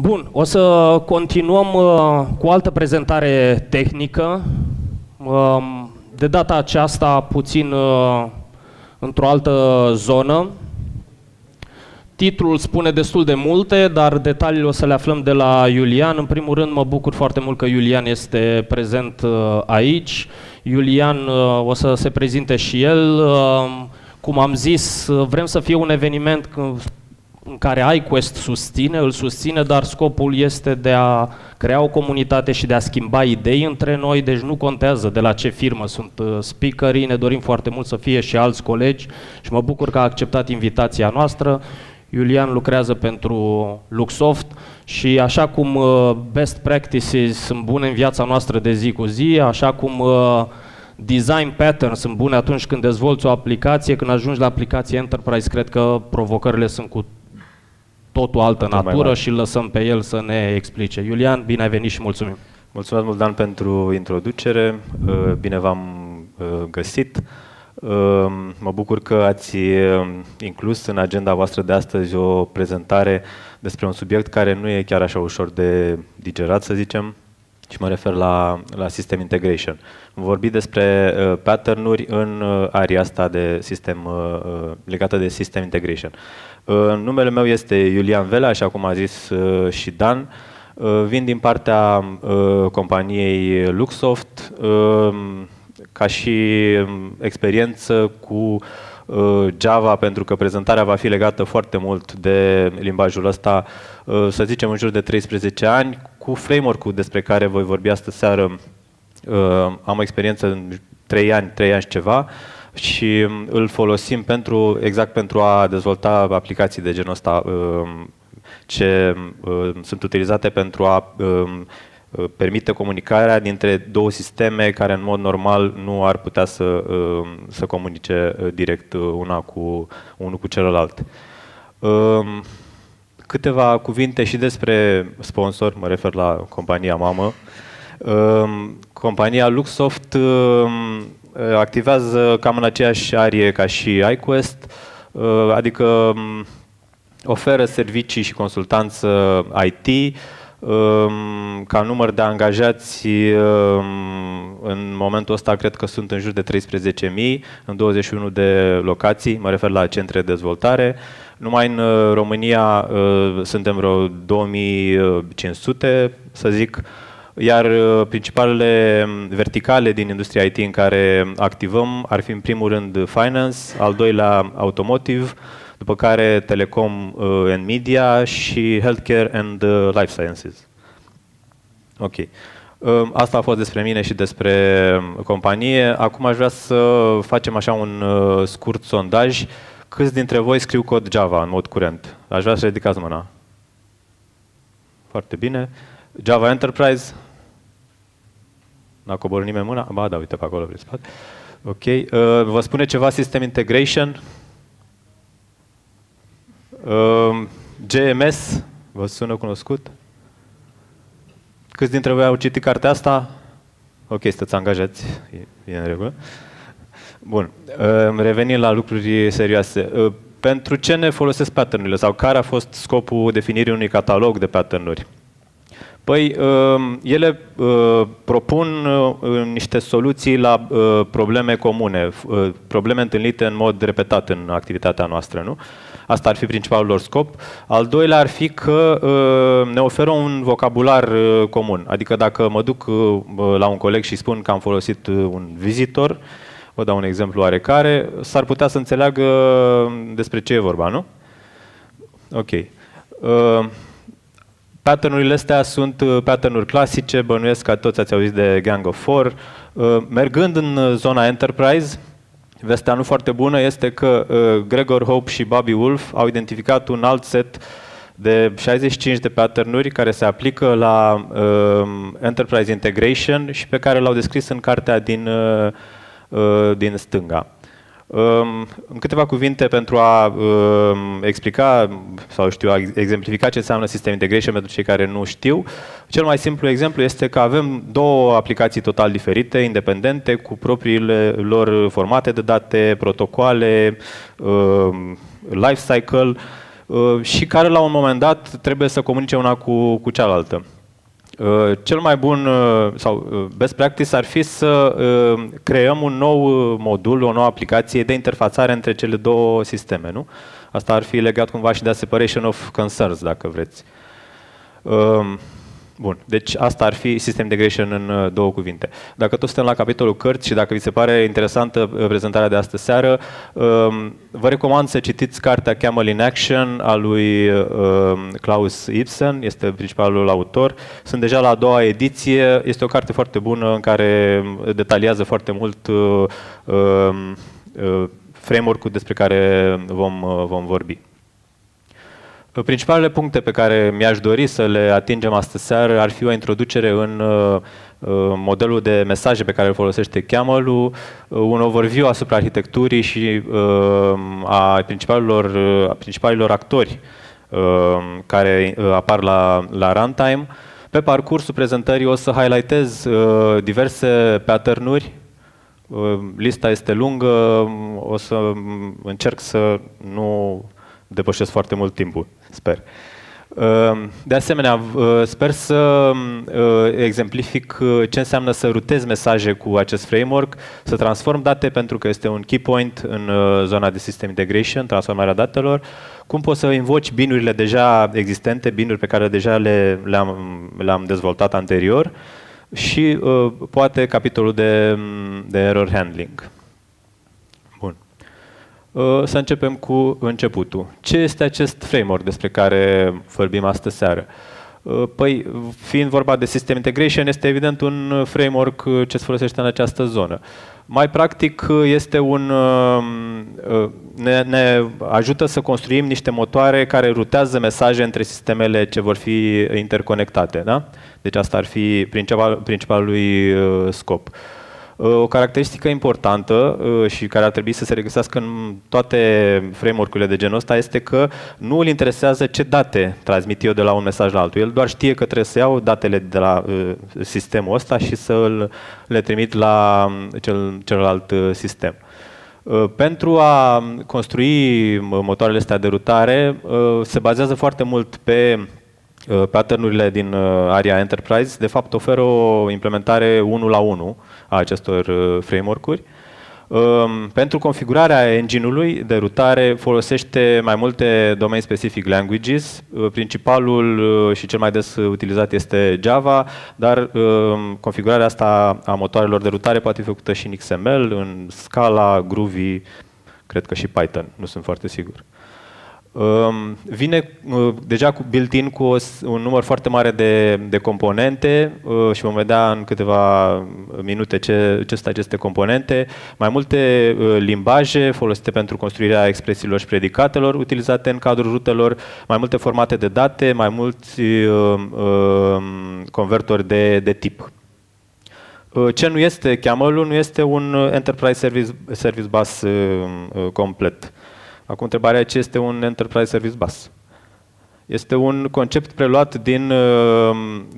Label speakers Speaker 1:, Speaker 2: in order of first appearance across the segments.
Speaker 1: Bun, o să continuăm uh, cu o altă prezentare tehnică. Uh, de data aceasta puțin uh, într-o altă zonă. Titlul spune destul de multe, dar detaliile o să le aflăm de la Iulian. În primul rând, mă bucur foarte mult că Iulian este prezent uh, aici. Iulian uh, o să se prezinte și el. Uh, cum am zis, vrem să fie un eveniment în care iQuest susține, îl susține, dar scopul este de a crea o comunitate și de a schimba idei între noi, deci nu contează de la ce firmă sunt uh, speakerii, ne dorim foarte mult să fie și alți colegi și mă bucur că a acceptat invitația noastră. Iulian lucrează pentru Luxoft și așa cum uh, best practices sunt bune în viața noastră de zi cu zi, așa cum uh, design patterns sunt bune atunci când dezvolți o aplicație, când ajungi la aplicație enterprise, cred că provocările sunt cu totul altă Tot natură și îl lăsăm pe el să ne explice. Iulian, bine ai venit și mulțumim!
Speaker 2: Mulțumesc mult, Dan, pentru introducere. Uh, bine v-am uh, găsit. Uh, mă bucur că ați inclus în agenda voastră de astăzi o prezentare despre un subiect care nu e chiar așa ușor de digerat, să zicem, și mă refer la, la System Integration. Vom vorbi despre uh, pattern-uri în uh, aria asta de sistem, uh, legată de System Integration. Uh, numele meu este Iulian Vela, așa cum a zis uh, și Dan. Uh, vin din partea uh, companiei Luxoft uh, ca și um, experiență cu uh, Java, pentru că prezentarea va fi legată foarte mult de limbajul ăsta, uh, să zicem în jur de 13 ani, cu framework-ul despre care voi vorbi astă seară. Uh, am o experiență în 3 ani, 3 ani și ceva și um, îl folosim pentru, exact pentru a dezvolta aplicații de genul ăsta um, ce um, sunt utilizate pentru a permite comunicarea dintre două sisteme care în mod normal nu ar putea să, să comunice uh, direct uh, una cu, unul cu celălalt. Câteva cuvinte și despre sponsor, mă refer la compania mamă. Compania Luxoft Uh, activează cam în aceeași arie ca și iQuest, uh, adică um, oferă servicii și consultanță IT, um, ca număr de angajați um, în momentul ăsta cred că sunt în jur de 13.000 în 21 de locații, mă refer la centre de dezvoltare. Numai în uh, România suntem vreo 2500, să zic, iar uh, principalele verticale din industria IT în care activăm ar fi în primul rând finance, al doilea automotive, după care telecom uh, and media și healthcare and uh, life sciences. Ok. Asta a fost despre mine și despre um, companie. Acum aș vrea să facem așa un scurt sondaj. Câți dintre voi scriu cod Java în mod curent? Aș vrea să ridicați mâna. Foarte bine. Java Enterprise? N-a coborât nimeni mâna? Ba, da, uite pe acolo, pe spate. Ok. Uh, vă spune ceva System Integration? Uh, GMS? Vă sună cunoscut? Câți dintre voi au citit cartea asta? Ok, sunteți angajați. E, e în regulă. Bun. Uh, revenim la lucruri serioase. Uh, pentru ce ne folosesc pattern sau care a fost scopul definirii unui catalog de pattern-uri? Păi, um, ele uh, propun uh, niște soluții la uh, probleme comune, probleme întâlnite în mod repetat în activitatea noastră, nu? Asta ar fi principalul lor scop. Al doilea ar fi că ne oferă un vocabular comun. Adică dacă mă duc la un coleg și spun că am folosit un vizitor, vă dau un exemplu oarecare, s-ar putea să înțeleagă despre ce e vorba, nu? Ok. Patternurile astea sunt uh, patternuri clasice, bănuiesc că toți ați auzit de Gang of Four. Uh, mergând în uh, zona Enterprise, vestea nu foarte bună este că Gregor Hope și Bobby Wolf au identificat un alt set de 65 de patternuri care se aplică la Enterprise Integration și pe care l-au descris în cartea din, din stânga. În câteva cuvinte pentru a explica sau știu, a exemplifica ce înseamnă System Integration pentru cei care nu știu, cel mai simplu exemplu este că avem două aplicații total diferite, independente, cu propriile lor formate de date, protocoale, life cycle, și care la un moment dat trebuie să comunice una cu, cu cealaltă. Cel mai bun sau best practice ar fi să creăm un nou modul, o nouă aplicație de interfațare între cele două sisteme. Nu? Asta ar fi legat cumva și de separation of concerns, dacă vreți. Bun, deci asta ar fi System Integration în uh, două cuvinte. Dacă tot suntem la capitolul cărți și dacă vi se pare interesantă uh, prezentarea de astă seară, um, vă recomand să citiți cartea Camel in Action a lui um, Klaus Ibsen, este principalul autor. Sunt deja la a doua ediție, este o carte foarte bună în care detaliază foarte mult uh, um, framework-ul despre care vom, vom vorbi. Principalele puncte pe care mi-aș dori să le atingem astăzi seară ar fi o introducere în uh, uh, modelul de mesaje pe care îl folosește Camel-ul, uh, un overview asupra arhitecturii și a principalilor, a principalilor actori care apar la, la runtime. Pe parcursul prezentării o să highlightez diverse pattern-uri lista este lungă, o să încerc să nu depășesc foarte mult timpul, sper. Ehm, de asemenea, sper să exemplific ce înseamnă să rutez mesaje cu acest framework, să transform date pentru că este un key point în zona de system integration, transformarea datelor, cum poți să invoci binurile deja existente, binuri pe care deja le, le-am, le-am dezvoltat anterior și poate capitolul de, de error handling. Uh, să începem cu începutul. Ce este acest framework despre care vorbim astă seară? Uh, păi, fiind vorba de System Integration, este evident un framework uh, ce se folosește în această zonă. Mai practic, este un, ne, ne ajută să construim niște motoare care rutează mesaje între sistemele ce vor fi interconectate. Da? Deci asta ar fi principal, principalul scop. O caracteristică importantă uh, și care ar trebui să se regăsească în toate framework-urile de genul ăsta este că nu îl interesează ce date transmit eu de la un mesaj la altul. El doar știe că trebuie să iau datele de la uh, sistemul ăsta și să le trimit la um, cel, celălalt uh, sistem. Pentru a construi motoarele astea de rutare, se bazează foarte mult pe patternurile din area Enterprise. De fapt, oferă o implementare 1 la 1 a acestor uh, framework-uri. Um, pentru configurarea engine-ului de rutare folosește mai multe domain specific languages. Uh, principalul uh, și cel mai des utilizat este Java, dar um, configurarea asta a motoarelor de rutare poate fi făcută și în XML, în Scala, Groovy, cred că și Python, nu sunt foarte sigur. Vine uh, deja cu built-in cu un număr foarte mare de, de componente uh, și vom vedea în câteva minute ce, ce sunt aceste componente. Mai multe uh, limbaje folosite pentru construirea expresiilor și predicatelor utilizate în cadrul rutelor, mai multe formate de date, mai mulți convertori de, de tip. Ce nu este camel nu este un Enterprise Service, service Bus complet. Acum întrebarea ce este un Enterprise Service Bus? Este un concept preluat din, uh,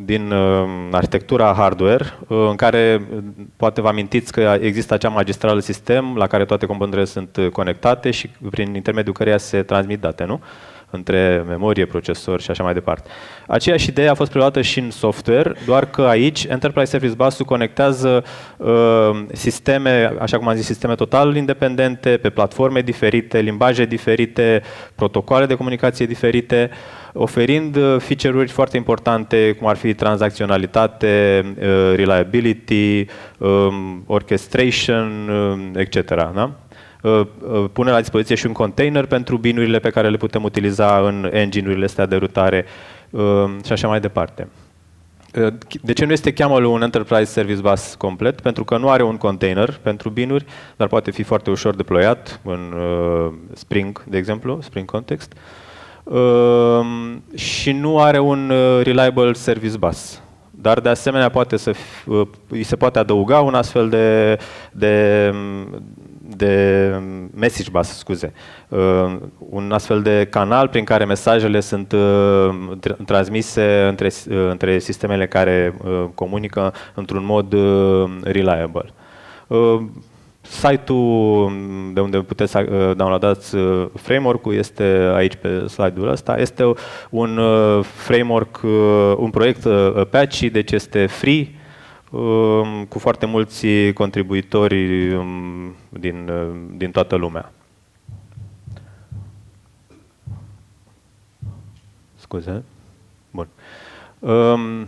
Speaker 2: din uh, arhitectura hardware, uh, în care poate vă amintiți că există acea magistrală sistem la care toate componentele sunt conectate și prin intermediul căreia se transmit date, nu? Între memorie, procesor și așa mai departe. Aceeași idee a fost preluată și în software, doar că aici Enterprise Service Bus-ul conectează uh, sisteme, așa cum am zis, sisteme total independente, pe platforme diferite, limbaje diferite, protocoale de comunicație diferite, oferind uh, feature-uri foarte importante, cum ar fi tranzacționalitate, uh, reliability, um, orchestration, uh, etc. Da? Uh, uh, pune la dispoziție și un container pentru binurile pe care le putem utiliza în engine-urile astea de rutare uh, și așa mai departe. De ce nu este cheamă un Enterprise Service Bus complet? Pentru că nu are un container pentru binuri, dar poate fi foarte ușor deployat în Spring, de exemplu, Spring Context. Și nu are un Reliable Service Bus dar de asemenea poate să îi se poate adăuga un astfel de, de, de message bus, scuze, uh, un astfel de canal prin care mesajele sunt uh, transmise între, uh, între sistemele care uh, comunică într-un mod uh, reliable. Uh, Site-ul de unde puteți uh, downloadați uh, framework-ul este aici pe slide-ul ăsta. Este un uh, framework, un proiect Apache, deci este free, um, cu foarte mulți contribuitori um, din, din toată lumea. Scuze. Bun. Um,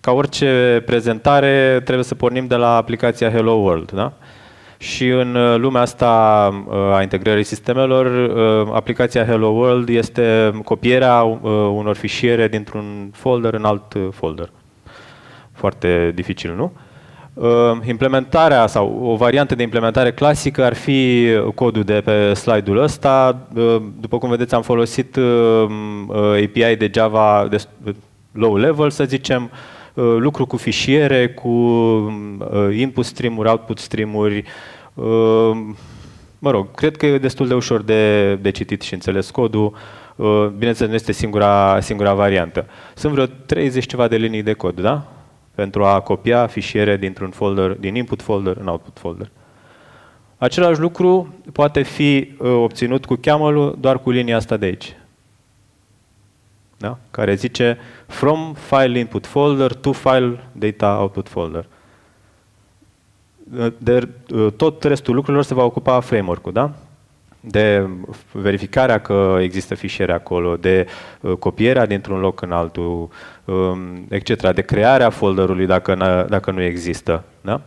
Speaker 2: ca orice prezentare, trebuie să pornim de la aplicația Hello World. Da? Și în uh, lumea asta uh, a integrării sistemelor, uh, aplicația Hello World este copierea unor fișiere dintr-un folder în alt folder. Foarte dificil, nu? Implementarea sau o variantă de implementare clasică ar fi codul de pe slide-ul ăsta. După cum vedeți, am folosit API de Java de low level, să zicem, lucru cu fișiere, cu input stream-uri, output stream-uri, Ehm, mă rog, cred că e destul de ușor de, de citit și înțeles codul. Ehm, bineînțeles, nu este singura, singura variantă. Sunt vreo 30 ceva de linii de cod, da? Pentru a copia fișiere dintr-un folder, din input folder în output folder. Același lucru poate fi obținut cu camel doar cu linia asta de aici. Da? Care zice from file input folder to file data output folder de tot restul lucrurilor se va ocupa framework-ul, da? De verificarea că există fișiere acolo, de uh, copierea dintr-un loc în altul, um, etc., de crearea folderului dacă, dacă nu există. Da?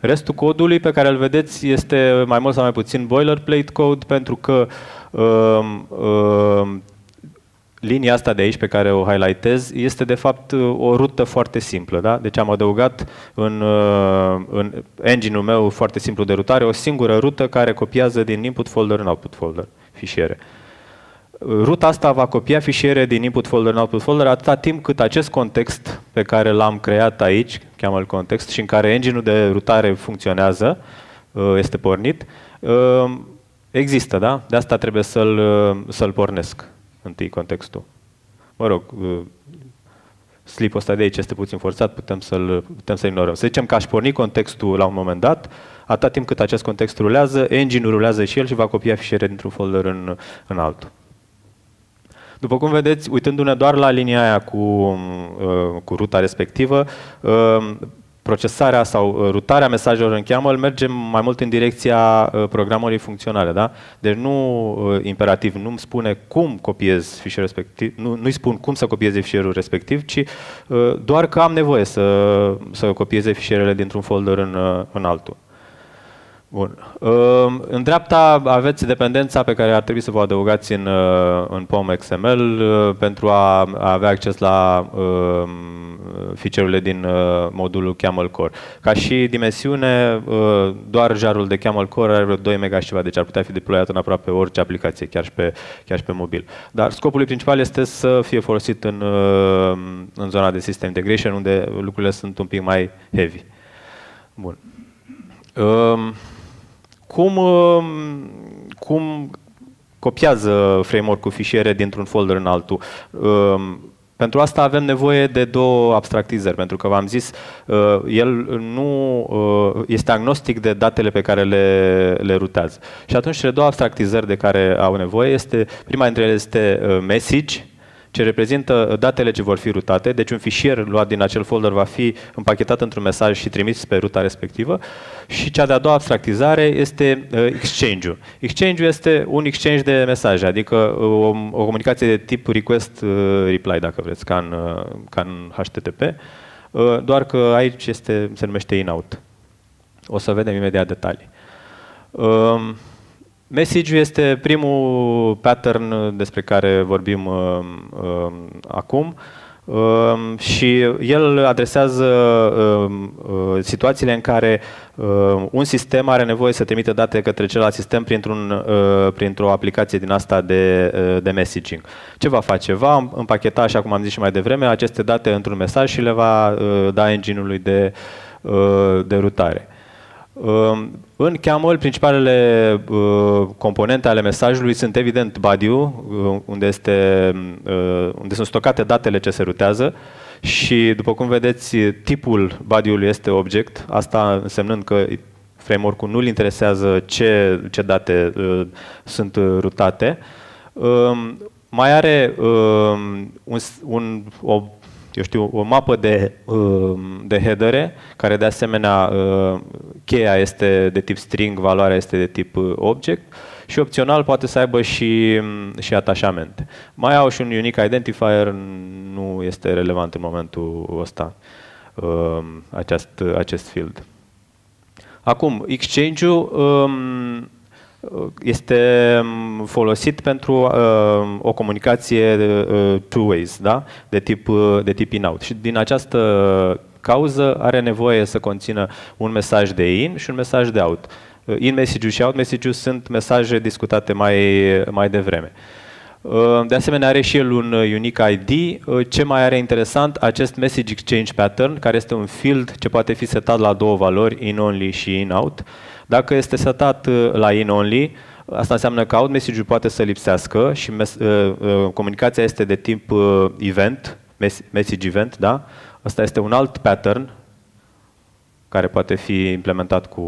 Speaker 2: Restul codului pe care îl vedeți este mai mult sau mai puțin boilerplate code pentru că um, um, linia asta de aici pe care o highlightez este de fapt o rută foarte simplă. Da? Deci am adăugat în, uh, în engine-ul meu foarte simplu de rutare o singură rută care copiază din input folder în output folder fișiere. Ruta asta va copia fișiere din input folder în output folder atâta timp cât acest context pe care l-am creat aici, cheamă-l context, și în care engine-ul de rutare funcționează, uh, este pornit, uh, există, da? De asta trebuie să-l, să-l pornesc întâi contextul. Mă rog, uh, slipul ăsta de aici este puțin forțat, putem să-l putem să ignorăm. Să zicem că aș porni contextul la un moment dat, atâta timp cât acest context rulează, engine-ul rulează și el și va copia fișiere dintr-un folder în, în altul. După cum vedeți, uitându-ne doar la linia aia cu, uh, cu ruta respectivă, uh, procesarea sau uh, rutarea mesajelor în camel merge mai mult în direcția uh, programării funcționale. Da? Deci nu uh, imperativ, nu îmi spune cum copiez fișierul respectiv, nu, nu-i spun cum să copieze fișierul respectiv, ci doar că am nevoie să, să copieze fișierele dintr-un folder în, în altul. Bun. Ehm, în dreapta aveți dependența pe care ar trebui să vă adăugați în, uh, în POM XML uh, pentru a avea acces la ehm, feature-urile din uh, modulul Camel Core. Ca și dimensiune, doar jarul de Camel Core are vreo 2 MB și ceva, deci ar putea fi deployat în aproape orice aplicație, chiar și pe, chiar și pe mobil. Dar scopul principal este să fie folosit în, în zona de system integration, unde lucrurile sunt un pic mai heavy. Bun. Um, cum, um, cum copiază framework-ul fișiere dintr-un folder în altul. Um, pentru asta avem nevoie de două abstractizări, pentru că v-am zis, uh, el nu uh, este agnostic de datele pe care le, le rutează. Și atunci cele două abstractizări de care au nevoie este, prima dintre ele este uh, message, ce reprezintă datele ce vor fi rutate, deci un fișier luat din acel folder va fi împachetat într-un mesaj și trimis pe ruta respectivă. Și cea de-a doua abstractizare este uh, exchange-ul. Exchange-ul este un exchange de mesaje, adică uh, o, o comunicație de tip request-reply, uh, dacă vreți, ca în, uh, ca în HTTP, uh, doar că aici este, se numește in-out. O să vedem imediat detalii. Uh, Message este primul pattern despre care vorbim uh, uh, acum uh, și el adresează uh, uh, situațiile în care uh, un sistem are nevoie să trimite date către celălalt sistem printr-un, printr-o aplicație din asta de, de messaging. Ce va face? Va împacheta, așa cum am zis și mai devreme, aceste date într-un mesaj și le va da engine-ului de, de rutare. În Camel, principalele uh, componente ale mesajului sunt evident body-ul, uh, unde, este, uh, unde sunt stocate datele ce se rutează și, după cum vedeți, tipul body-ului este object, asta însemnând că framework-ul nu-l interesează ce, ce date uh, sunt rutate. Uh, mai are uh, un, un, o, eu știu, o mapă de, uh, de headere, care de asemenea uh, cheia este de tip string, valoarea este de tip uh, object și opțional poate să aibă și, și atașamente. Mai au și un unique identifier, nu este relevant în momentul ăsta uh, acest, acest field. Acum, exchange-ul um, este folosit pentru uh, o comunicație uh, two ways, da? de tip, uh, de tip in-out. Și din această cauză are nevoie să conțină un mesaj de in și un mesaj de out. Uh, in message și out message sunt mesaje discutate mai, mai devreme. Uh, de asemenea, are și el un unique ID. Uh, ce mai are interesant, acest message exchange pattern, care este un field ce poate fi setat la două valori, in-only și in-out. Dacă este setat la in-only, asta înseamnă că out message-ul poate să lipsească și mes- comunicația este de tip event, message event, da? Asta este un alt pattern care poate fi implementat cu,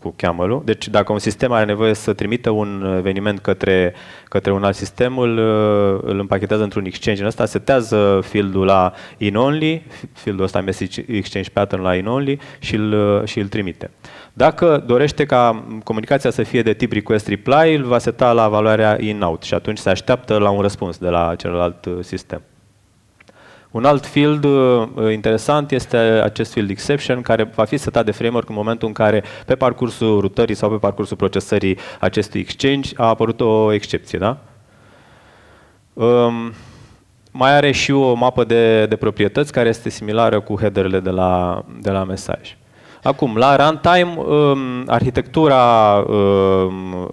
Speaker 2: cu camel Deci dacă un sistem are nevoie să trimită un eveniment către, către un alt sistem, îl, îl împachetează într-un exchange în ăsta, setează field-ul la in-only, field-ul ăsta message exchange pattern la in-only și îl, și îl trimite. Dacă dorește ca comunicația să fie de tip request reply, îl va seta la valoarea in-out și atunci se așteaptă la un răspuns de la celălalt sistem. Un alt field uh, interesant este acest field exception, care va fi setat de framework în momentul în care pe parcursul rutării sau pe parcursul procesării acestui exchange a apărut o excepție. Da? Um, mai are și o mapă de, de proprietăți care este similară cu headerele de la, de la mesaj. Acum, la runtime, um, arhitectura um,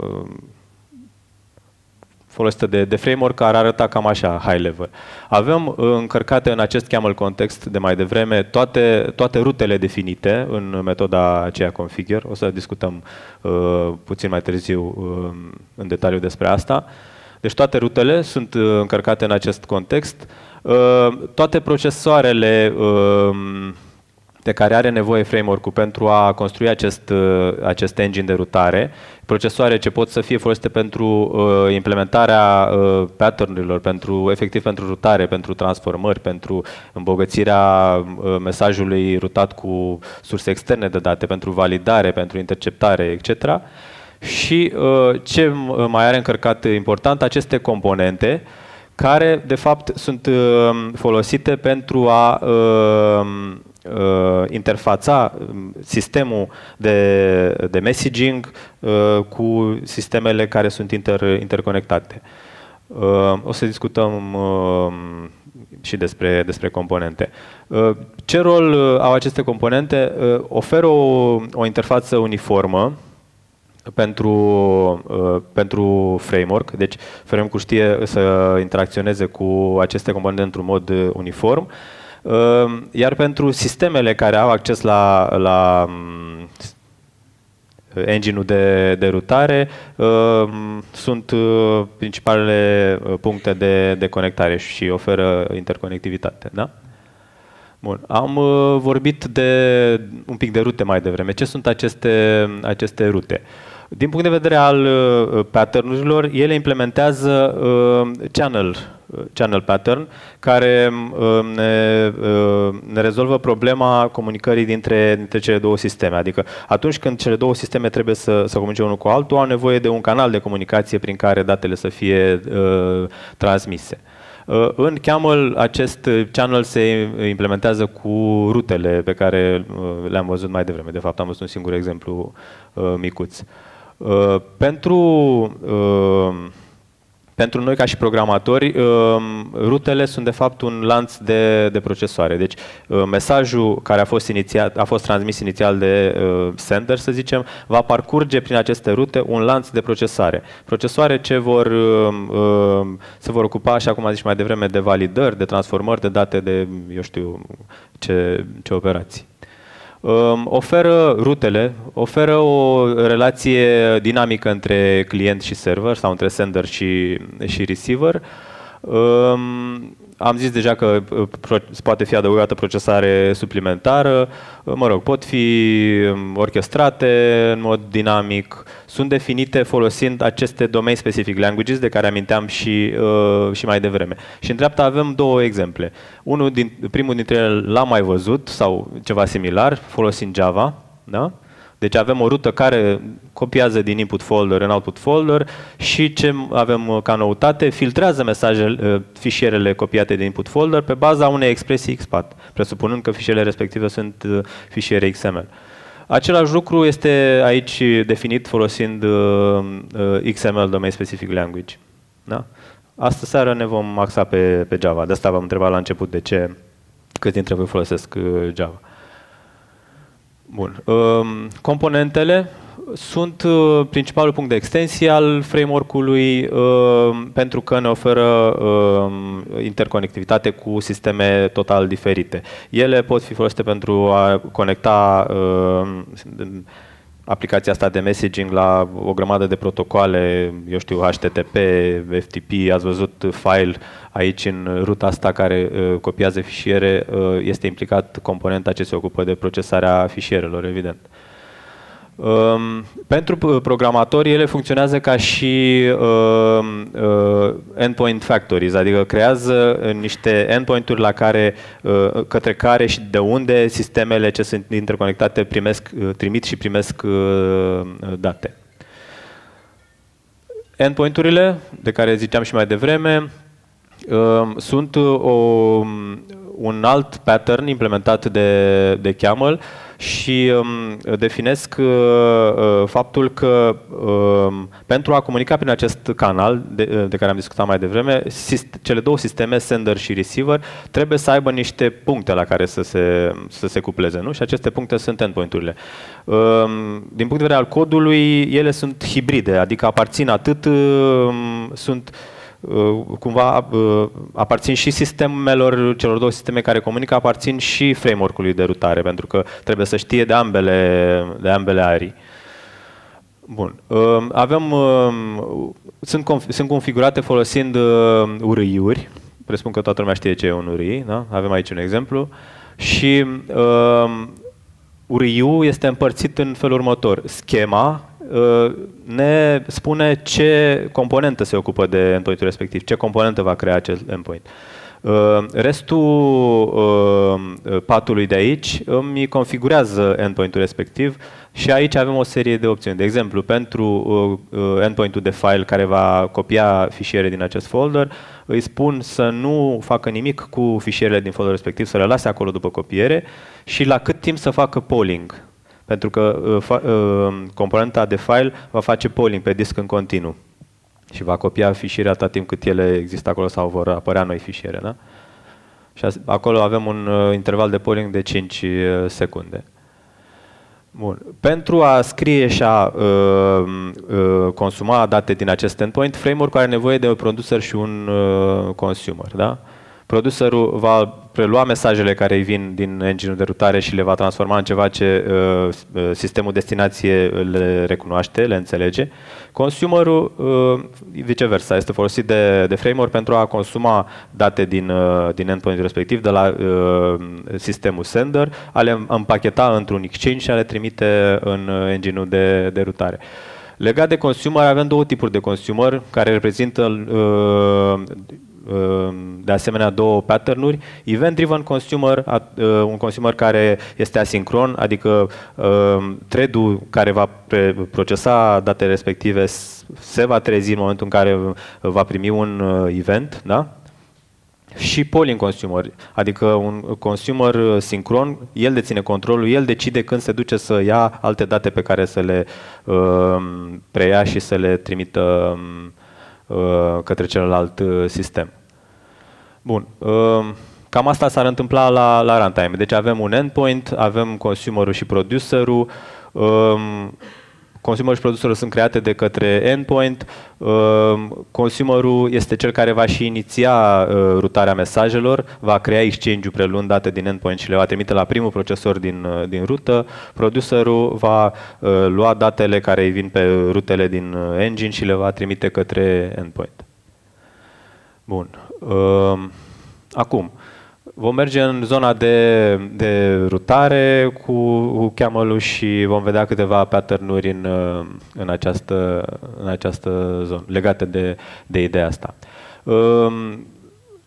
Speaker 2: folosită de, de framework care arăta cam așa, high level. Avem uh, încărcate în acest camel context de mai devreme toate, toate rutele definite în metoda aceea configure. O să discutăm uh, puțin mai târziu uh, în detaliu despre asta. Deci toate rutele sunt uh, încărcate în acest context. Uh, toate procesoarele uh, de care are nevoie framework-ul pentru a construi acest, uh, acest engine de rutare, procesoare ce pot să fie folosite pentru uh, implementarea uh, pattern-urilor, pentru, efectiv pentru rutare, pentru transformări, pentru îmbogățirea uh, mesajului rutat cu surse externe de date, pentru validare, pentru interceptare, etc. Și uh, ce mai are încărcat important, aceste componente care de fapt sunt uh, folosite pentru a uh, uh, interfața um, sistemul de, de messaging uh, cu sistemele care sunt inter, interconectate. Uh, o să discutăm uh, și despre, despre componente. Uh, ce rol uh, au aceste componente? Uh, oferă o, o interfață uniformă pentru, uh, pentru framework, deci framework știe să interacționeze cu aceste componente într-un mod uniform. Uh, Ehm, iar pentru sistemele care au acces la, la mm, engine-ul de, de rutare ehm, sunt uh, principalele uh, puncte de, de conectare și oferă interconectivitate. Da? Bun. Am uh, vorbit de un pic de rute mai devreme. Ce sunt aceste, aceste rute? Din punct de vedere al pattern-urilor, ele implementează channel channel pattern, care uh, ne, uh, ne rezolvă problema comunicării dintre, dintre cele două sisteme. Adică atunci când cele două sisteme trebuie să, să comunice unul cu altul, au nevoie de un canal de comunicație prin care datele să fie uh, transmise. Uh, în Camel acest channel se implementează cu rutele pe care le-am văzut mai devreme. De fapt am văzut un singur exemplu micuț. Pentru pentru noi ca și programatori, um, rutele sunt de fapt un lanț de, de procesoare. Deci uh, mesajul care a fost, inițiat, a fost transmis inițial de uh, sender, să zicem, va parcurge prin aceste rute un lanț de procesare. Procesoare ce vor, um, um, se vor ocupa, așa cum am zis mai devreme, de validări, de transformări de date de, eu știu, ce, ce operații oferă rutele, oferă o relație dinamică între client și server sau între sender și, și receiver. Um, am zis deja că uh, poate fi adăugată procesare suplimentară, uh, mă rog, pot fi um, orchestrate în mod dinamic, sunt definite folosind aceste domain specific languages de care aminteam și, uh, și mai devreme. Și în dreapta avem două exemple. Unul din, primul dintre ele l-am mai văzut sau ceva similar, folosind Java, da? Deci avem o rută care copiază din input folder în output folder și ce avem uh, ca noutate, filtrează mesajele, uh, fișierele copiate din input folder pe baza unei expresii XPath, presupunând că fișierele respective sunt uh, fișiere XML. Același lucru este aici definit folosind XML Domain Specific Language. Da? Astă seară ne vom axa pe, pe Java. De asta v-am întrebat la început de ce câți dintre voi folosesc Java. Bun. Um, componentele sunt uh, principalul punct de extensie al framework-ului uh, pentru că ne oferă uh, interconectivitate cu sisteme total diferite. Ele pot fi folosite pentru a conecta uh, aplicația asta de messaging la o grămadă de protocoale, eu știu, HTTP, FTP, ați văzut file aici în ruta asta care uh, copiază fișiere, uh, este implicat componenta ce se ocupă de procesarea fișierelor, evident. Um, pentru programatori, ele funcționează ca și uh, uh, endpoint factories, adică creează niște endpoint-uri la care, uh, către care și de unde sistemele ce sunt interconectate primesc, uh, trimit și primesc uh, date. Endpoint-urile, de care ziceam și mai devreme, uh, sunt o, un alt pattern implementat de, de Camel și um, definesc uh, uh, faptul că uh, pentru a comunica prin acest canal de, uh, de care am discutat mai devreme, sist- cele două sisteme, sender și receiver, trebuie să aibă niște puncte la care să se, să se cupleze, nu? Și aceste puncte sunt endpoint-urile. Uh, din punct de vedere al codului, ele sunt hibride, adică aparțin atât, uh, sunt uh, Uh, cumva uh, aparțin și sistemelor, celor două sisteme care comunică, aparțin și framework-ului de rutare, pentru că trebuie să știe de ambele, de ambele arii. Bun. Uh, avem, sunt, sunt configurate folosind URI-uri. Presupun că toată lumea știe ce e un URI. Da? Avem aici un exemplu. Și URI-ul este împărțit în felul următor. Schema Uh, ne spune ce componentă se ocupă de endpoint-ul respectiv, ce componentă va crea acel endpoint. Uh, restul uh, patului de aici îmi configurează endpoint-ul respectiv și aici avem o serie de opțiuni. De exemplu, pentru endpoint-ul de file care va copia fișiere din acest folder, îi spun să nu facă nimic cu fișierele din folder respectiv, să le lase acolo după copiere și la cât timp să facă polling pentru că uh, uh, componenta de file va face polling pe disc în continuu și va copia fișiere atât timp cât ele există acolo sau vor apărea noi fișiere. Da? Și acolo avem un uh, interval de polling de 5 uh, secunde. Bun. Pentru a scrie și a uh, uh, consuma date din acest endpoint, framework are nevoie de un producer și un uh, consumer. Da? Producerul va prelua mesajele care îi vin din engine de rutare și le va transforma în ceva ce uh, uh, sistemul destinație le recunoaște, le înțelege. Consumerul, uh, viceversa, este folosit de, de framework pentru a consuma date din, uh, din endpoint respectiv de la uh, sistemul sender, a le împacheta într-un exchange și a le trimite în uh, engine de, de rutare. Legat de consumer, avem două tipuri de consumer care reprezintă uh, Ehm, de asemenea două pattern-uri. Event-driven consumer, uh, un consumer care este asincron, adică ehm, thread-ul care va procesa datele respective se va trezi în momentul în care va primi un uh, event, da? și polling consumer, adică un consumer sincron, el deține controlul, el decide când se duce să ia alte date pe care să le uh, preia și să le trimită uh, către celălalt uh, sistem. Bun. Um, cam asta s-ar întâmpla la, la runtime. Deci avem un endpoint, avem consumerul și producerul. Um, consumerul și producerul sunt create de către endpoint. Um, consumerul este cel care va și iniția uh, rutarea mesajelor, va crea exchange-ul preluând date din endpoint și le va trimite la primul procesor din, uh, din rută. Producerul va uh, lua datele care îi vin pe rutele din engine și le va trimite către endpoint. Bun. Uh, acum, vom merge în zona de, de rutare cu, cu camel și vom vedea câteva pattern în, în, această, în această zonă, legate de, de ideea asta. Uh,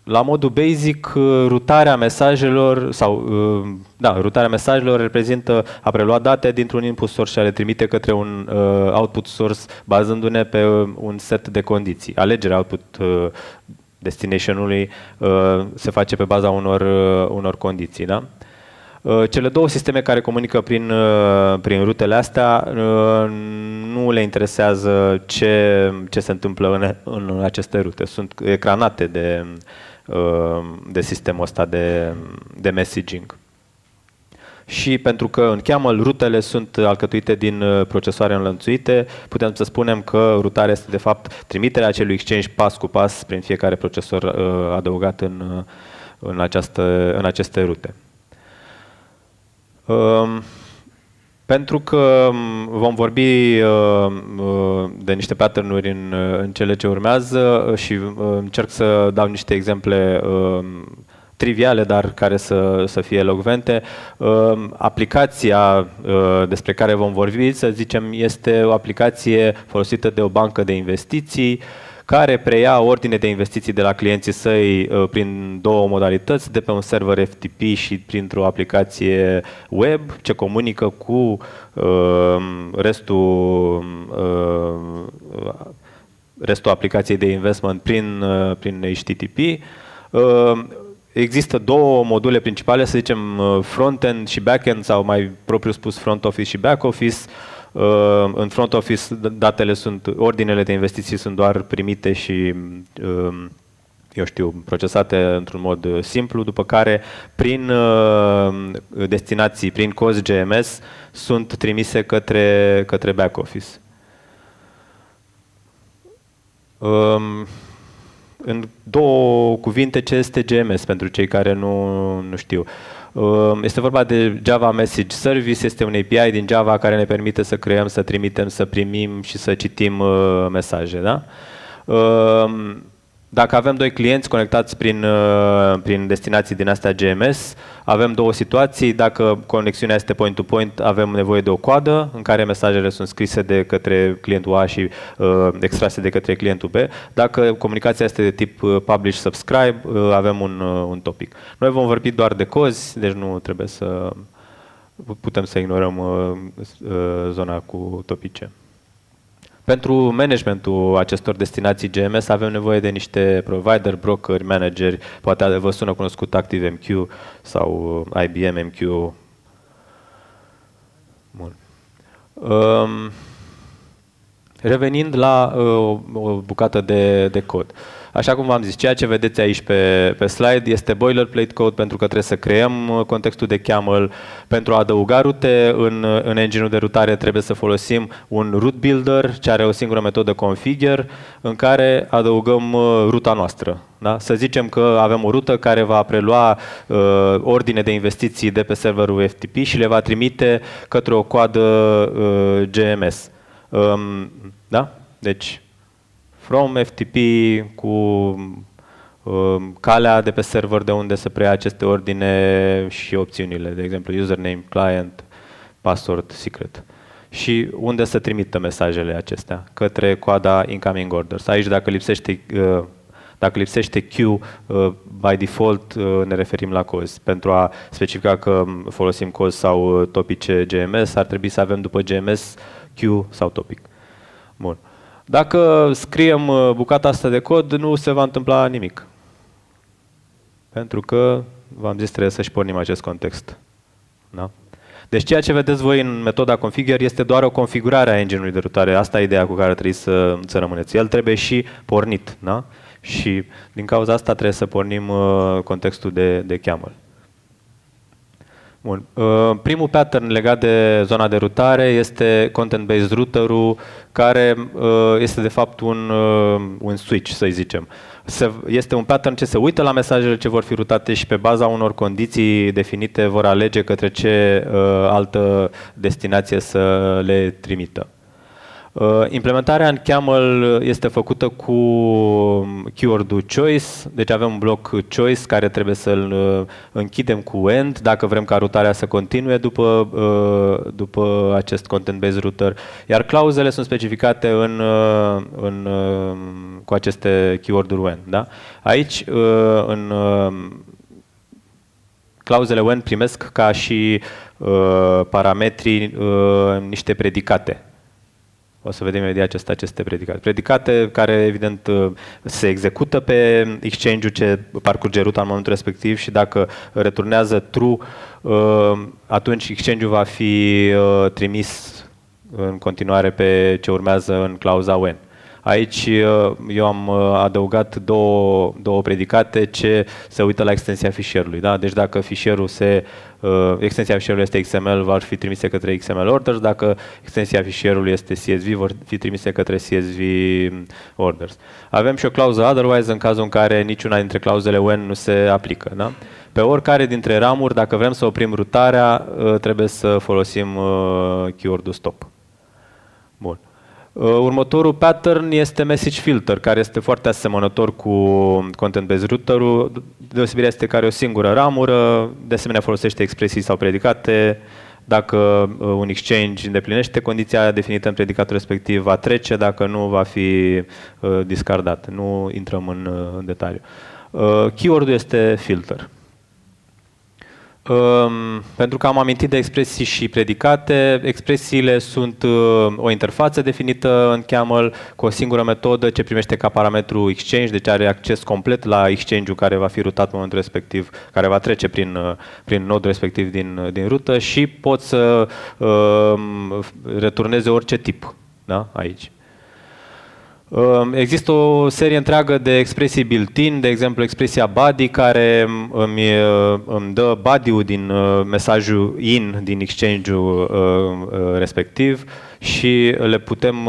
Speaker 2: la modul basic, rutarea mesajelor sau da, rutarea mesajelor reprezintă a prelua date dintr-un input source și a le trimite către un uh, output source bazându-ne pe un set de condiții. Alegerea output uh, destination-ului uh, se face pe baza unor, uh, unor condiții. Da? Uh, cele două sisteme care comunică prin, uh, prin rutele astea uh, nu le interesează ce, ce se întâmplă în, în aceste rute. Sunt ecranate de, de sistemul ăsta de, de messaging. Și pentru că în Camel rutele sunt alcătuite din procesoare înlănțuite, putem să spunem că rutarea este de fapt trimiterea acelui exchange pas cu pas prin fiecare procesor adăugat în, în, această, în aceste rute. Um, pentru că um, vom vorbi uh, uh, de niște pattern-uri în, uh, în cele ce urmează și încerc să dau niște exemple um, triviale, dar care să, să fie elocvente. Aplicația despre care vom vorbi, să zicem, este o aplicație folosită de o bancă de investiții, care preia ordine de investiții de la clienții săi uh, prin două modalități, de pe un server FTP și printr-o aplicație web ce comunică cu uh, restul uh, restul aplicației de investment prin, uh, prin HTTP. Uh, există două module principale, să zicem uh, front-end și back-end sau mai propriu spus front office și back office. Uh, în front office datele sunt, ordinele de investiții sunt doar primite și um, eu știu, procesate într-un mod uh, simplu, după care prin uh, destinații, prin cost GMS, sunt trimise către, către back office. Um, în două cuvinte, ce este GMS pentru cei care nu, nu știu? Um, este vorba de Java Message Service, este un API din Java care ne permite să creăm, să trimitem, să primim și să citim uh, mesaje. Da? Um, dacă avem doi clienți conectați prin, uh, prin destinații din astea GMS, avem două situații. Dacă conexiunea este point-to-point, avem nevoie de o coadă în care mesajele sunt scrise de către clientul A și uh, extrase de către clientul B. Dacă comunicația este de tip uh, publish-subscribe, uh, avem un, uh, un topic. Noi vom vorbi doar de cozi, deci nu trebuie să putem să ignorăm uh, uh, zona cu topice. Pentru managementul acestor destinații GMS avem nevoie de niște provider, brokeri, manageri, poate vă sună cunoscut ActiveMQ sau IBM MQ. Bun. Um, revenind la uh, o bucată de, de cod. Uh, Așa cum v-am zis, ceea ce vedeți aici pe, pe slide este boilerplate code pentru că trebuie să creăm uh, contextul de camel. Pentru a adăuga rute în, în engine de rutare trebuie să folosim un root builder, ce are o singură metodă configure, în care adăugăm uh, ruta noastră. Da? Să zicem că avem o rută care va prelua uh, ordine de investiții de pe serverul FTP și le va trimite către o coadă uh, GMS. Um, da? Deci from FTP cu uh, calea de pe server de unde se preia aceste ordine și opțiunile, de exemplu username, client, password, secret. Și unde să trimită mesajele acestea către coada incoming orders. Aici dacă lipsește uh, dacă lipsește Q, uh, by default uh, ne referim la cozi. Pentru a specifica că folosim cozi sau uh, topice GMS, ar trebui să avem după GMS Q sau topic. Bun. Dacă scriem uh, bucata asta de cod, nu se va întâmpla nimic. Pentru că, v-am zis, trebuie să-și pornim acest context. Da? Deci ceea ce vedeți voi în metoda configure este doar o configurare a engine-ului de rutare. Asta e ideea cu care trebuie să, să rămâneți. El trebuie și pornit. Da? Și din cauza asta trebuie să pornim uh, contextul de, de camel. Bun. Uh, primul pattern legat de zona de rutare este content-based router care uh, este de fapt un, uh, un switch, să zicem. Este un pattern ce se uită la mesajele ce vor fi rutate și pe baza unor condiții definite vor alege către ce altă destinație să le trimită. Uh, implementarea în Camel este făcută cu keyword-ul choice, deci avem un bloc choice care trebuie să-l uh, închidem cu end dacă vrem ca rutarea să continue după, uh, după acest content-based router, iar clauzele sunt specificate în, în, cu aceste keyword-uri when. Da? Aici, în clauzele when primesc ca și parametri niște predicate o să vedem imediat aceste, aceste predicate. Predicate care, evident, uh, se execută pe exchange-ul ce parcurge ruta în momentul respectiv și dacă returnează true, uh, atunci exchange-ul va fi uh, trimis în continuare pe ce urmează în clauza when. Aici eu am adăugat două, două predicate ce se uită la extensia fișierului. Da? Deci dacă fișierul se uh, extensia fișierului este XML, vor fi trimise către XML orders, dacă extensia fișierului este CSV, vor fi trimise către CSV orders. Avem și o clauză otherwise în cazul în care niciuna dintre clauzele when nu se aplică. Da? Pe oricare dintre ramuri, dacă vrem să oprim rutarea, uh, trebuie să folosim uh, keyword-ul stop. Bun. Uh, următorul pattern este message filter, care este foarte asemănător cu content-based router-ul. Deosebirea este că are o singură ramură, de asemenea folosește expresii sau predicate. Dacă uh, un exchange îndeplinește condiția definită în predicatul respectiv, va trece, dacă nu, va fi uh, discardat. Nu intrăm în, în detaliu. Keyword-ul este filter. Um, pentru că am amintit de expresii și predicate, expresiile sunt uh, o interfață definită în Camel cu o singură metodă ce primește ca parametru exchange, deci are acces complet la exchange-ul care va fi rutat în momentul respectiv, care va trece prin, uh, prin nodul respectiv din, din rută și pot să uh, returneze orice tip da? aici. Există o serie întreagă de expresii built-in, de exemplu expresia body care îmi, îmi dă body-ul din uh, mesajul in din exchange-ul uh, uh, respectiv și le putem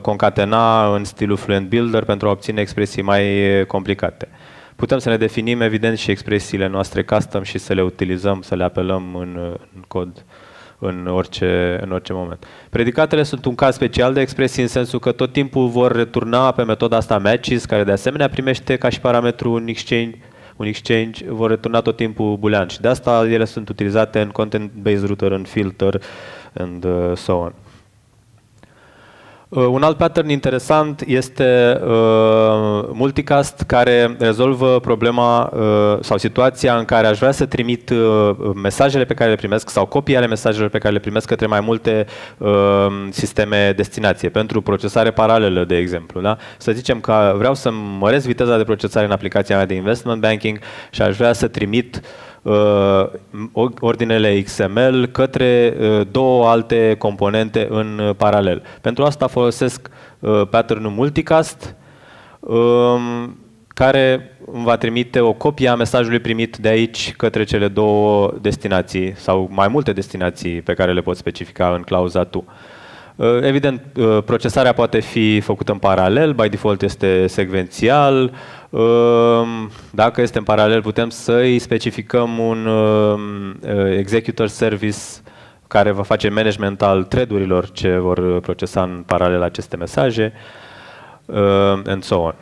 Speaker 2: concatena în stilul Fluent Builder pentru a obține expresii mai complicate. Putem să ne definim evident și expresiile noastre custom și să le utilizăm, să le apelăm în, în cod în orice, în orice moment. Predicatele sunt un caz special de expresii în sensul că tot timpul vor returna pe metoda asta matches, care de asemenea primește ca și parametru un exchange, un exchange vor returna tot timpul boolean și de asta ele sunt utilizate în content-based router, în filter and uh, so on. Uh, un alt pattern interesant este uh, multicast care rezolvă problema uh, sau situația în care aș vrea să trimit uh, mesajele pe care le primesc sau copii ale mesajelor pe care le primesc către mai multe uh, sisteme destinație pentru procesare paralelă, de exemplu. Da? Să zicem că vreau să măresc viteza de procesare în aplicația mea de investment banking și aș vrea să trimit uh, uh, ordinele XML către uh, două alte componente în uh, paralel. Pentru asta folosesc uh, pattern-ul multicast, um, care îmi va trimite o copie a mesajului primit de aici către cele două destinații sau mai multe destinații pe care le pot specifica în clauza tu. Uh, evident, uh, procesarea poate fi făcută în paralel, by default este secvențial, Ehm, dacă este în paralel, putem să îi specificăm un ehm, eh, executor service care va face management al thread-urilor ce vor procesa în paralel aceste mesaje, ehm, and so on.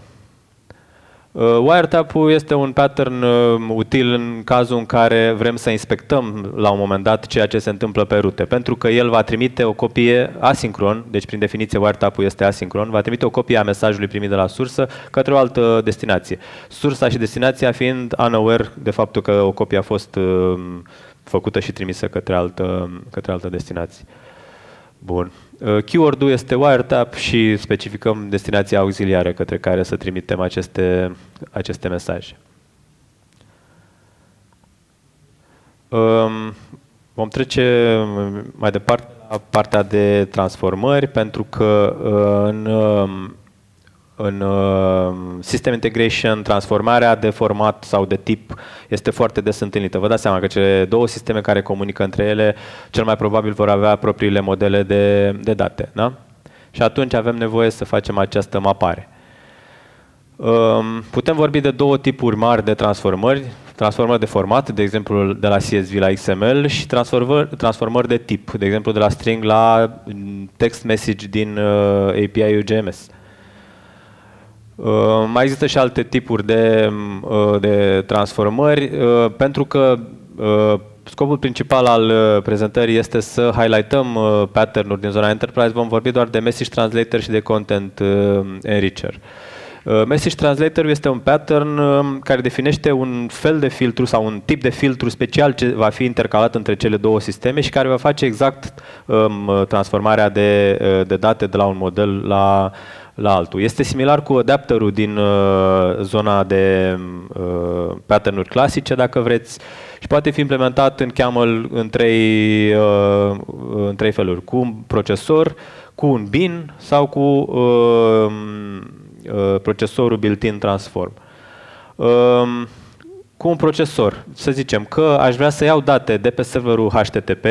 Speaker 2: Uh, wiretap-ul este un pattern uh, util în cazul în care vrem să inspectăm la un moment dat ceea ce se întâmplă pe rute, pentru că el va trimite o copie asincron, deci prin definiție wiretap-ul este asincron, va trimite o copie a mesajului primit de la sursă către o altă destinație. Sursa și destinația fiind unaware de faptul că o copie a fost uh, făcută și trimisă către altă, către altă destinație. Bun. Uh, keyword-ul este wiretap și specificăm destinația auxiliară către care să trimitem aceste, aceste mesaje. Um, vom trece mai departe la partea de transformări, pentru că uh, în um, în uh, System Integration, transformarea de format sau de tip este foarte des întâlnită. Vă dați seama că cele două sisteme care comunică între ele, cel mai probabil vor avea propriile modele de, de date. Da? Și atunci avem nevoie să facem această mapare. Um, putem vorbi de două tipuri mari de transformări. transformări de format, de exemplu de la CSV la XML și transformări, transformări de tip, de exemplu de la string la text message din uh, API-ul GMS. Uh, mai există și alte tipuri de, uh, de transformări, uh, pentru că uh, scopul principal al uh, prezentării este să highlightăm uh, pattern-uri din zona enterprise. Vom vorbi doar de message translator și de content uh, enricher. Uh, message Translator este un pattern um, care definește un fel de filtru sau un tip de filtru special ce va fi intercalat între cele două sisteme și care va face exact um, transformarea de, uh, de date de la un model la, la altul. Este similar cu adapterul din uh, zona de uh, pattern-uri clasice, dacă vreți, și poate fi implementat în Camel în trei, uh, în trei feluri, cu un procesor, cu un bin sau cu uh, Uh, procesorul built-in transform. Um, cu un procesor, să zicem că aș vrea să iau date de pe serverul HTTP,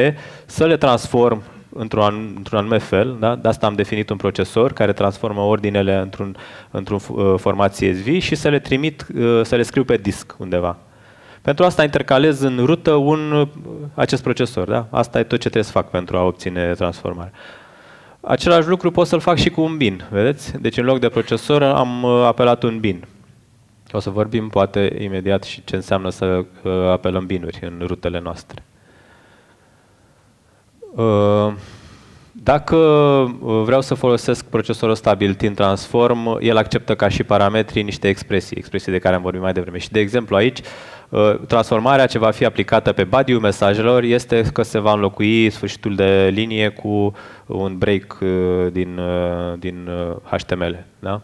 Speaker 2: să le transform într-un, într-un anume fel, da? de asta am definit un procesor care transformă ordinele într-un, într-un uh, format CSV și să le trimit, uh, să le scriu pe disc undeva. Pentru asta intercalez în rută un, acest procesor. Da? Asta e tot ce trebuie să fac pentru a obține transformarea. Același lucru pot să-l fac și cu un bin, vedeți? Deci în loc de procesor am uh, apelat un bin. O să vorbim poate imediat și ce înseamnă să uh, apelăm binuri în rutele noastre. Uh, dacă vreau să folosesc procesorul ăsta built-in transform, el acceptă ca și parametri niște expresii, expresii de care am vorbit mai devreme. Și de exemplu aici Uh, transformarea ce va fi aplicată pe body mesajelor este că se va înlocui sfârșitul de linie cu un break uh, din, uh, din HTML. Da?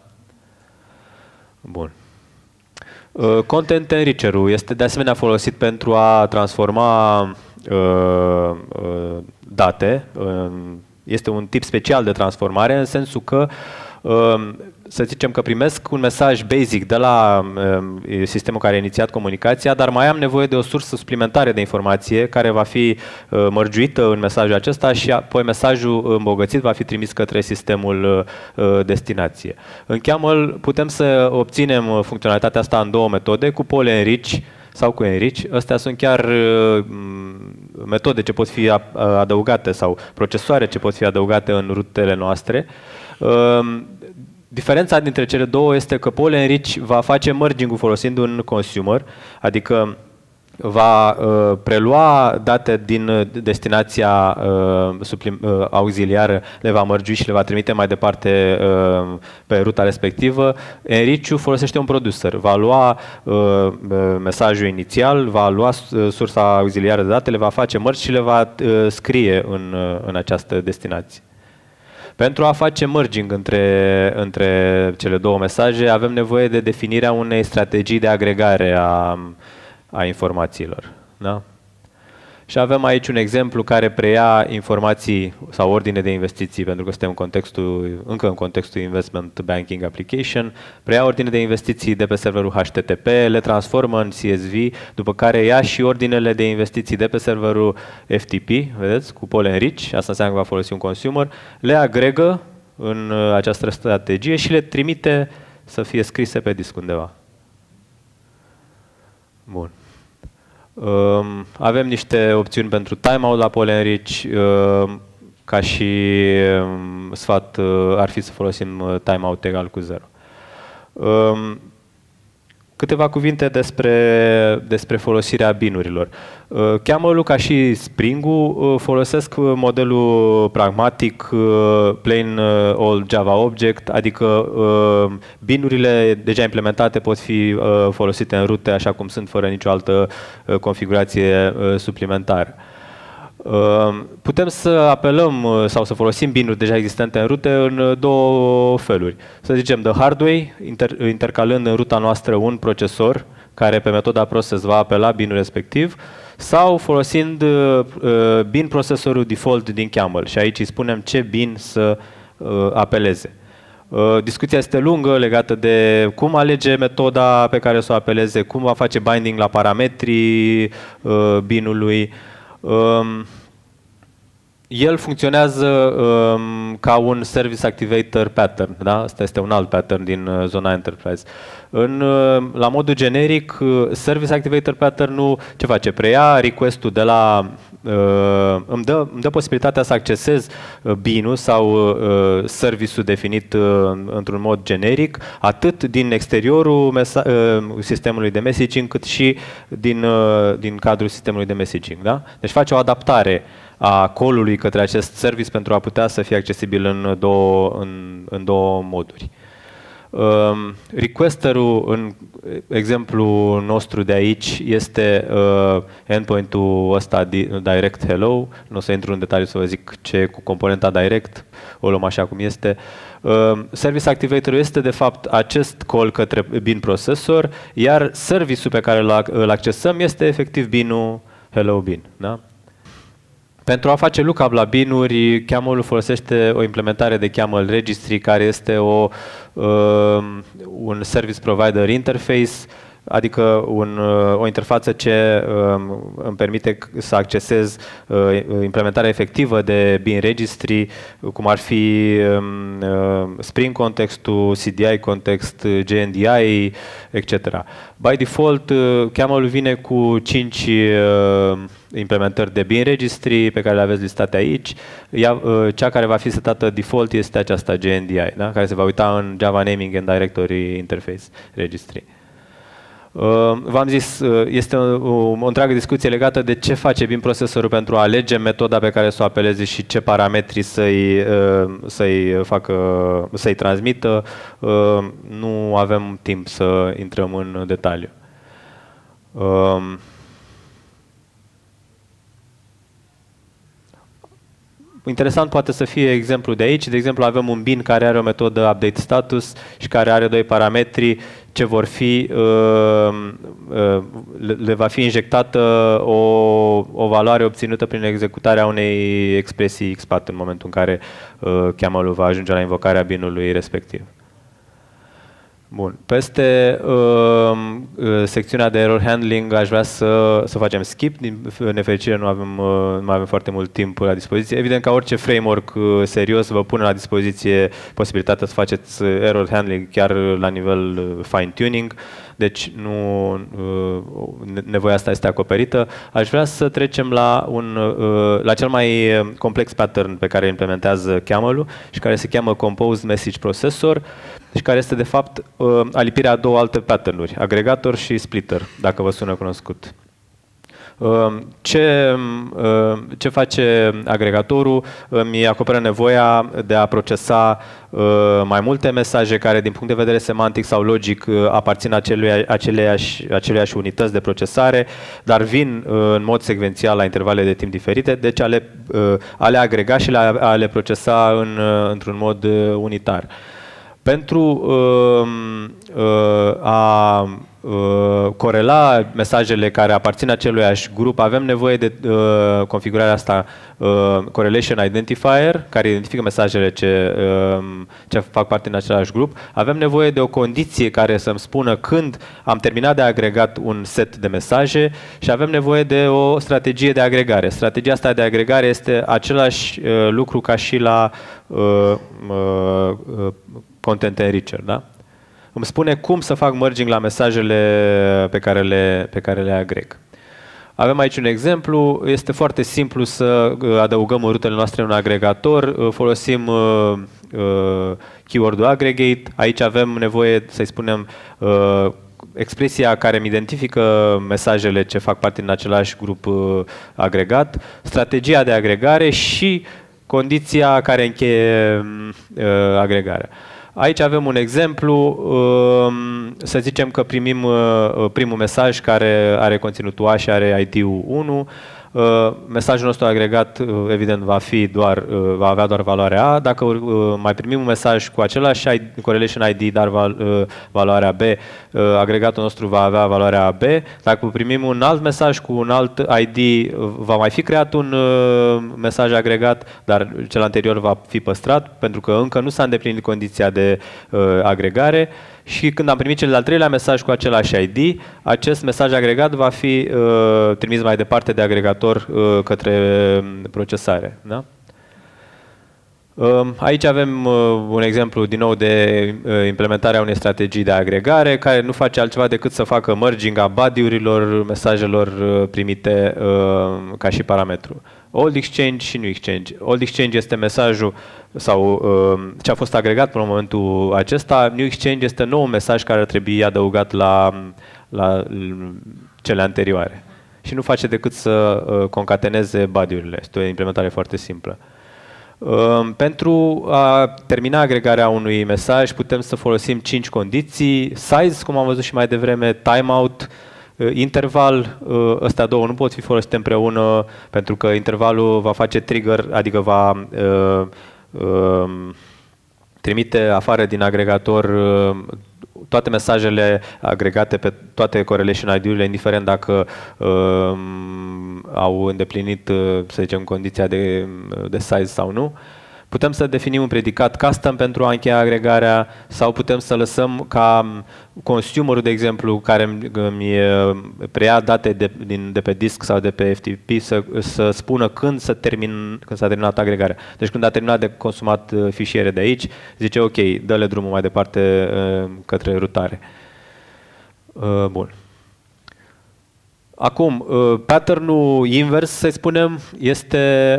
Speaker 2: Bun. Content enricher este de asemenea folosit pentru a transforma uh, date. Este un tip special de transformare în sensul că uh, să zicem că primesc un mesaj basic de la uh, sistemul care a inițiat comunicația, dar mai am nevoie de o sursă suplimentară de informație care va fi uh, mărgiuită în mesajul acesta și apoi mesajul îmbogățit va fi trimis către sistemul uh, destinație. În Camel putem să obținem funcționalitatea asta în două metode, cu pole enrich sau cu enrich. Astea sunt chiar uh, metode ce pot fi adăugate sau procesoare ce pot fi adăugate în rutele noastre. Uh, Diferența dintre cele două este că Paul Enrich va face merging-ul folosind un consumer, adică va uh, prelua date din uh, destinația uh, suplim, uh, auxiliară, le va mărgi și le va trimite mai departe uh, pe ruta respectivă. Enriciu folosește un producer, va lua uh, uh, mesajul inițial, va lua uh, sursa auxiliară de date, le va face mărci și le va uh, scrie în, uh, în această destinație. Pentru a face merging între, între cele două mesaje, avem nevoie de definirea unei strategii de agregare a, a informațiilor. Da? Și avem aici un exemplu care preia informații sau ordine de investiții, pentru că suntem în contextul, încă în contextul Investment Banking Application, preia ordine de investiții de pe serverul HTTP, le transformă în CSV, după care ia și ordinele de investiții de pe serverul FTP, vedeți, cu pole enrich, asta înseamnă că va folosi un consumer, le agregă în uh, această strategie și le trimite să fie scrise pe disc undeva. Bun. Um, avem niște opțiuni pentru timeout la Polenrich, um, ca și um, sfat uh, ar fi să folosim uh, timeout egal cu 0. Câteva cuvinte despre, despre folosirea binurilor. Uh, Camel-ul ca și Spring-ul uh, folosesc modelul pragmatic uh, plain old Java Object, adică binurile deja implementate pot fi folosite în rute așa cum sunt, fără nicio altă configurație suplimentară. Ehm, putem să apelăm uh, sau să folosim binuri deja existente în rute în uh, două feluri. Să zicem de hardware, inter- intercalând în ruta noastră un procesor care pe metoda process va apela binul respectiv, sau folosind uh, bin procesorul default din Camel. Și aici îi spunem ce bin să apeleze. Discuția este lungă legată de cum alege metoda pe care să o apeleze, cum va face binding la parametrii binului, Um, el funcționează um, ca un service activator pattern, da? Asta este un alt pattern din uh, zona enterprise. În, uh, la modul generic, uh, service activator pattern nu ce face? Preia request-ul de la uh, îmi, dă, îmi dă posibilitatea să accesez uh, bin sau uh, serviciul definit uh, într-un mod generic, atât din exteriorul mesa- uh, sistemului de messaging, cât și din, uh, din cadrul sistemului de messaging. Da? Deci face o adaptare a callului către acest service pentru a putea să fie accesibil în două, în, în două moduri. Um, requesterul, în exemplu nostru de aici, este uh, endpoint-ul ăsta direct hello. Nu o să intru în detaliu să vă zic ce cu componenta direct, o luăm așa cum este. Uh, service activator este de fapt acest call către bin procesor, iar serviciul pe care îl accesăm este efectiv binul hello bin. Da? Pentru a face lookup la binuri, Camel folosește o implementare de Camel Registry, care este o, uh, un service provider interface, adică un, uh, o interfață ce uh, îmi permite să accesez uh, implementarea efectivă de bin registry, cum ar fi um, uh, Spring contextul, CDI context, GNDI, etc. By default, uh, Camel vine cu 5 uh, implementări de bin registry pe care le aveți listate aici. Ea, uh, cea care va fi setată default este aceasta GNDI, da? care se va uita în Java Naming and Directory Interface Registry. Uh, v-am zis, uh, este o, o întreagă discuție legată de ce face bin procesorul pentru a alege metoda pe care să o apeleze și ce parametri să-i, să-i facă, să-i transmită. Nu avem timp să intrăm în detaliu. Interesant poate să fie exemplu de aici. De exemplu, avem un bin care are o metodă update status și care are doi parametri ce vor fi, uh, uh, le va fi injectată o, o valoare obținută prin executarea unei expresii XPath în momentul în care uh, cheamă va ajunge la invocarea binului respectiv. Bun. Peste uh, secțiunea de error handling aș vrea să, să facem skip. Din nefericire nu avem, uh, nu avem foarte mult timp la dispoziție. Evident că orice framework uh, serios vă pune la dispoziție posibilitatea să faceți error handling chiar la nivel uh, fine-tuning. Deci nu, uh, nevoia asta este acoperită. Aș vrea să trecem la, un, uh, la cel mai complex pattern pe care implementează Camel și care se cheamă Composed Message Processor și care este de fapt uh, alipirea a două alte patternuri, agregator și splitter, dacă vă sună cunoscut. Uh, ce, uh, ce face agregatorul? Îmi acoperă nevoia de a procesa mai multe mesaje care, din punct de vedere semantic sau logic, aparțin aceleiași, aceleiași unități de procesare, dar vin în mod secvențial la intervale de timp diferite, deci a le, a le agrega și a le procesa în, într-un mod unitar. Pentru uh, uh, a uh, corela mesajele care aparțin aceluiași grup, avem nevoie de uh, configurarea asta uh, Correlation Identifier, care identifică mesajele ce, uh, ce fac parte în același grup. Avem nevoie de o condiție care să-mi spună când am terminat de agregat un set de mesaje și avem nevoie de o strategie de agregare. Strategia asta de agregare este același uh, lucru ca și la uh, uh, content enricher, da? Îmi spune cum să fac merging la mesajele pe care le, pe care le agreg. Avem aici un exemplu, este foarte simplu să uh, adăugăm rutele noastre în un agregator, uh, folosim uh, uh, keyword-ul aggregate, aici avem nevoie să-i spunem uh, expresia care îmi identifică mesajele ce fac parte din același grup uh, agregat, strategia de agregare și condiția care încheie uh, agregarea. Aici avem un exemplu, um, să zicem că primim uh, primul mesaj care are conținutul A și are ID-ul 1, Uh, mesajul nostru agregat, uh, evident, va fi doar, uh, va avea doar valoarea A. Dacă mai primim un mesaj cu același ID, correlation ID, dar valoarea B, agregatul nostru va avea valoarea B. Dacă primim un alt mesaj cu un alt ID, va mai fi creat un mesaj agregat, dar cel anterior va fi păstrat, pentru că încă nu s-a îndeplinit condiția de agregare și când am primit cel de-al treilea mesaj cu același ID, acest mesaj agregat va fi uh, trimis mai departe de agregator uh, către um, procesare. Da? Um, aici avem uh, un exemplu din nou de uh, implementarea unei strategii de agregare care nu face altceva decât să facă merging a body-urilor mesajelor uh, primite ca și parametru. Old Exchange și New Exchange. Old Exchange este mesajul sau ce a fost agregat până în momentul acesta. New Exchange este nou mesaj care ar trebui adăugat la, la cele anterioare. Și nu face decât să concateneze body-urile. Este o implementare foarte simplă. Ehm, pentru a termina agregarea unui mesaj putem să folosim 5 condiții, size, cum am văzut și mai devreme, timeout, eh, interval, eh, ăstea două nu pot fi folosite împreună pentru că intervalul va face trigger, adică va uh, uh, trimite afară din agregator uh, toate mesajele agregate pe toate correlation ID-urile, indiferent dacă uh, au îndeplinit, uh, să zicem, condiția de, de size sau nu. Putem să definim un predicat custom pentru a încheia agregarea sau putem să lăsăm ca consumerul, de exemplu, care îmi preia date de, din, de pe disk sau de pe FTP să, să spună când, să termin, când s-a terminat agregarea. Deci când a terminat de consumat uh, fișiere de aici, zice ok, dă-le drumul mai departe uh, către rutare. Bun. Acum, uh, patternul invers, să spunem, este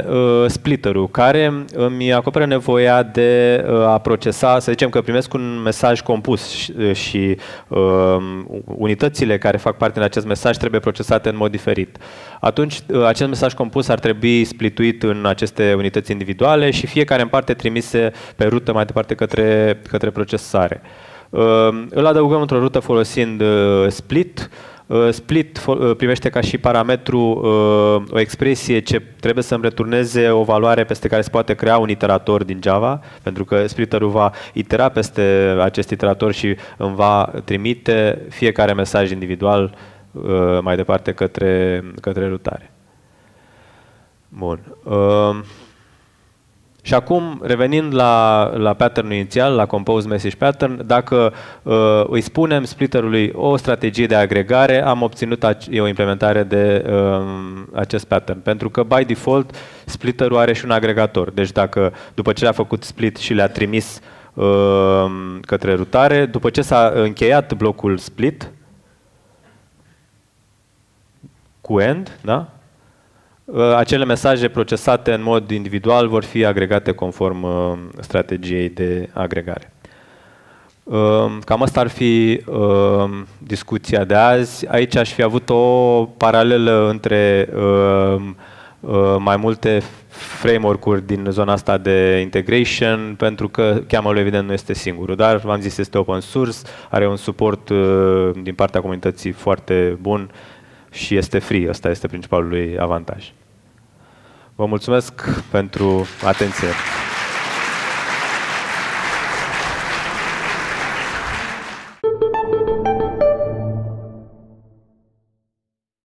Speaker 2: uh, splitterul, care îmi acoperă nevoia de uh, a procesa, să zicem că primesc un mesaj compus și, și uh, unitățile care fac parte din acest mesaj trebuie procesate în mod diferit. Atunci, uh, acest mesaj compus ar trebui splituit în aceste unități individuale și fiecare în parte trimise pe rută mai departe către, către procesare. Uh, îl adăugăm într-o rută folosind uh, split, Uh, split uh, primește ca și parametru uh, o expresie ce trebuie să îmi returneze o valoare peste care se poate crea un iterator din Java, pentru că splitterul va itera peste acest iterator și îmi va trimite fiecare mesaj individual mai departe către, către rutare. Bun. Și acum, revenind la, la patternul inițial, la Compose Message Pattern, dacă uh, îi spunem splitterului o strategie de agregare, am obținut o implementare de uh, acest pattern. Pentru că, by default, splitterul are și un agregator. Deci dacă, după ce le-a făcut split și le-a trimis uh, către rutare, după ce s-a încheiat blocul split, cu end, da? Uh, acele mesaje procesate în mod individual vor fi agregate conform uh, strategiei de agregare. Uh, cam asta ar fi discuția de azi. Aici aș fi avut o paralelă între mai multe framework-uri din zona asta de integration, pentru că camel evident nu este singurul, dar v-am zis este open source, are un suport din partea comunității foarte bun și este free. Asta este principalul lui avantaj. Vă mulțumesc pentru atenție.